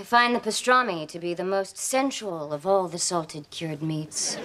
I find the pastrami to be the most sensual of all the salted cured meats.